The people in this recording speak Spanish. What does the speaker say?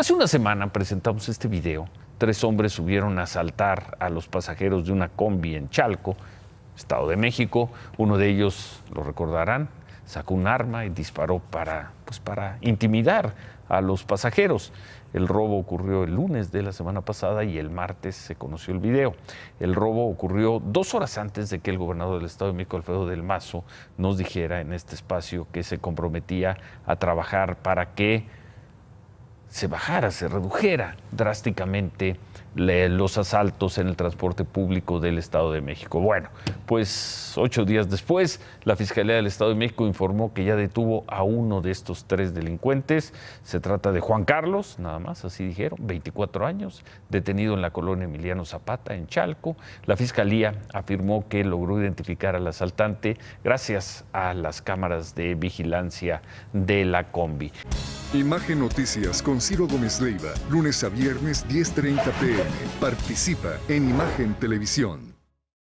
Hace una semana presentamos este video. Tres hombres subieron a asaltar a los pasajeros de una combi en Chalco, Estado de México. Uno de ellos, lo recordarán, sacó un arma y disparó para, pues, para intimidar a los pasajeros. El robo ocurrió el lunes de la semana pasada y el martes se conoció el video. El robo ocurrió dos horas antes de que el gobernador del Estado de México, Alfredo del Mazo, nos dijera en este espacio que se comprometía a trabajar para que se bajara, se redujera drásticamente los asaltos en el transporte público del Estado de México. Bueno, pues ocho días después, la Fiscalía del Estado de México informó que ya detuvo a uno de estos tres delincuentes. Se trata de Juan Carlos, nada más, así dijeron, 24 años, detenido en la colonia Emiliano Zapata, en Chalco. La Fiscalía afirmó que logró identificar al asaltante gracias a las cámaras de vigilancia de la combi. Imagen Noticias con Ciro Gómez Leiva, lunes a viernes 10.30 pm. Participa en Imagen Televisión.